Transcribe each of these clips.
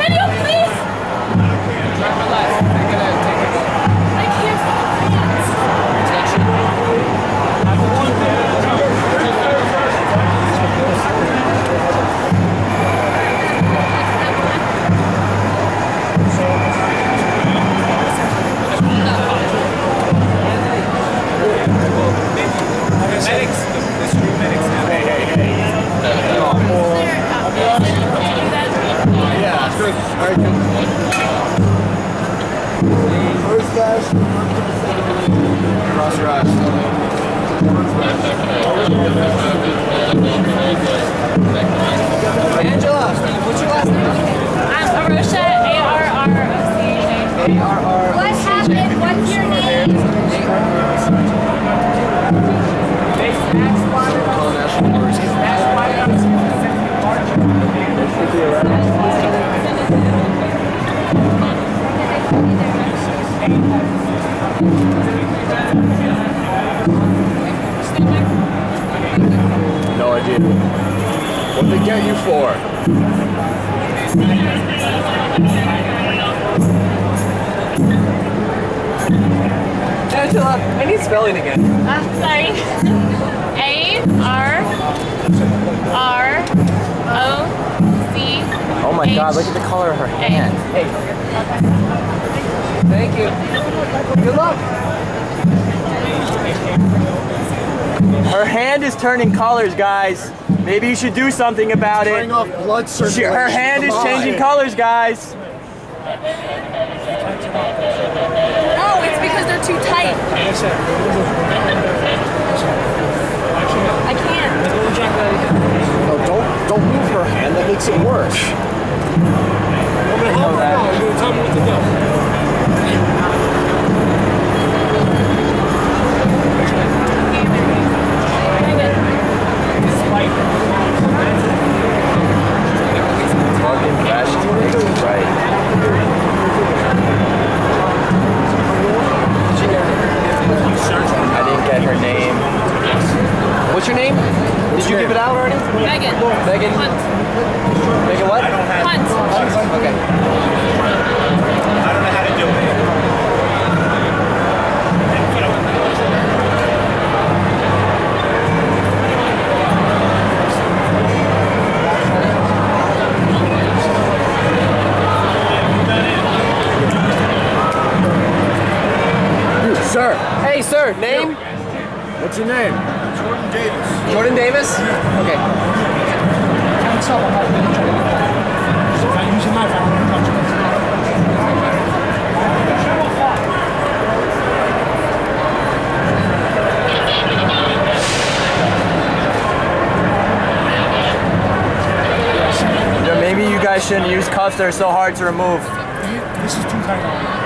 video American. First class. Cross your eyes. Angela, what's your last name? I'm Arosha, A-R-R-O-C-H. A-R-R. What happened? What's your name? No idea. What'd they get you for? Angela, I need spelling again. Uh, sorry. A-R-R-O-C. Oh my god, look at the color of her hand. Hey. Thank you. Good luck. Her hand is turning colors, guys. Maybe you should do something about it. Turning off blood She, her hand is Come changing on. colors, guys. Oh, it's because they're too tight. I can't. No, don't don't move her hand. That makes it worse. Know that. Tell me what to do. Right. I didn't get her name. What's your name? Did you give it out already? Megan. Megan? Hunt. Megan what? Hunt. Okay. I don't know how to do it. Sir, Hey, sir, name? What's your name? Jordan Davis. Jordan Davis? Okay. Can I tell about the train? Yeah, maybe you guys shouldn't use cuffs that are so hard to remove. This is too tight.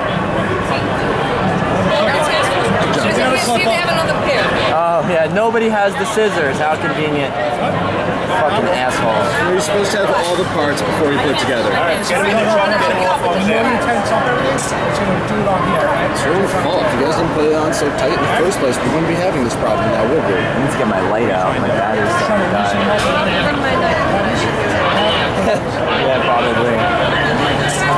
See, they have another pair. Oh, yeah, nobody has the scissors. How convenient. Fucking assholes. You're supposed to have all the parts before you put it together. Get him in the truck, get him off over there. tense it's gonna do it on here, right? It's your own fault. If you guys didn't put it on so tight in the first place, we wouldn't be having this problem now, would we? I need to get my light out. My battery's starting to die. Yeah, probably.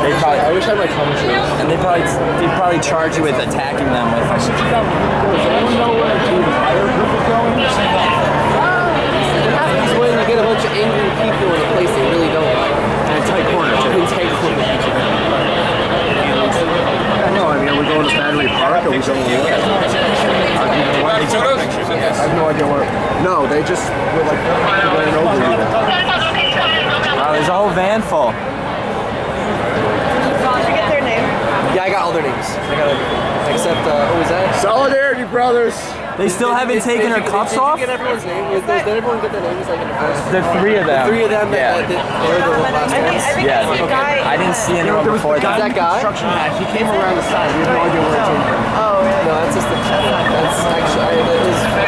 They probably. I wish I had my shoes. And they probably they probably charge you with attacking them with. Does anyone know where the fire group is going? What happens when you get a bunch of angry people in a place they really don't like? In a tight corner. In a tight corner. No, I mean, are we going to Battery Park? Are we going to? I have no idea where. No, they just were like ran over you. Wow, there's a whole van full. Did you get their name? Yeah, I got all their names. I got everything. Except, uh, who was that? Solidarity, brothers. They still haven't taken her cuffs off? Did everyone's name? Did, did everyone get their names like in the first? The three of them. Three of them Yeah. that, that they're the last ones. Yeah, okay. I didn't see anyone before that. That guy? Construction hat. He came around the side. We have no idea where it came from. Oh, no, that's just the That's actually, I, that is